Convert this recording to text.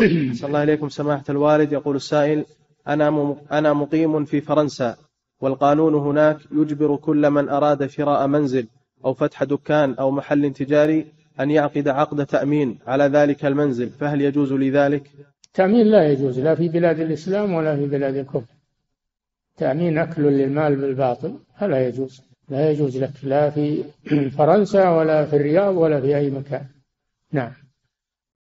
صلى الله إليكم سماحة الوالد. يقول السائل أنا أنا مقيم في فرنسا والقانون هناك يجبر كل من أراد شراء منزل أو فتح دكان أو محل تجاري أن يعقد عقد تأمين على ذلك المنزل. فهل يجوز لي ذلك؟ تأمين لا يجوز لا في بلاد الإسلام ولا في بلاد الكفر. تأمين أكل للمال بالباطل فلا يجوز لا يجوز لك لا في فرنسا ولا في الرياض ولا في أي مكان. نعم.